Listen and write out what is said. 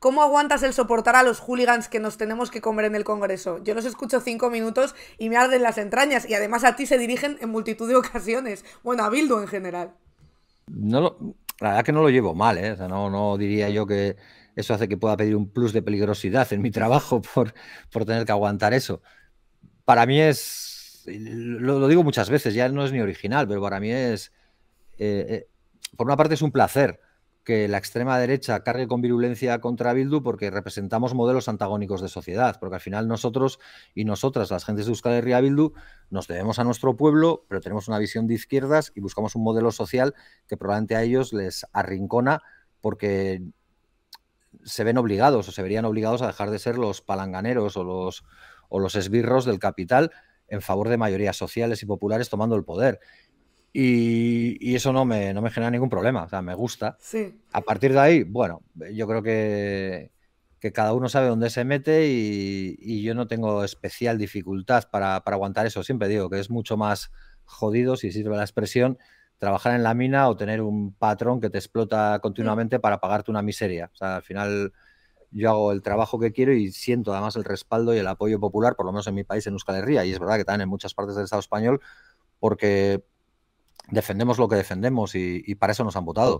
¿Cómo aguantas el soportar a los hooligans que nos tenemos que comer en el Congreso? Yo los escucho cinco minutos y me arden las entrañas y además a ti se dirigen en multitud de ocasiones. Bueno, a Bildu en general. La verdad que no lo llevo mal, ¿eh? no, no diría yo que eso hace que pueda pedir un plus de peligrosidad en mi trabajo por, por tener que aguantar eso. Para mí es, lo, digo muchas veces, ya no es ni original, pero para mí es, eh, eh, por una parte es un placer que la extrema derecha cargue con virulencia contra Bildu porque representamos modelos antagónicos de sociedad, porque al final nosotros y nosotras, las gentes de Euskal Herria Bildu, nos debemos a nuestro pueblo, pero tenemos una visión de izquierdas y buscamos un modelo social que probablemente a ellos les arrincona porque se ven obligados o se verían obligados a dejar de ser los palanganeros o los, o los esbirros del capital en favor de mayorías sociales y populares tomando el poder. Y, eso no me, no me, genera ningún problema, o sea, me gusta. Sí. A partir de ahí, bueno, yo creo que, que cada uno sabe dónde se mete y, yo no tengo especial dificultad para, aguantar eso. Siempre digo que es mucho más jodido, si sirve la expresión, trabajar en la mina o tener un patrón que te explota continuamente para pagarte una miseria. O sea, al final yo hago el trabajo que quiero y siento además el respaldo y el apoyo popular, por lo menos en mi país, en Euskal Herria, y es verdad que también en muchas partes del Estado español, porque defendemos lo que defendemos y, para eso nos han votado.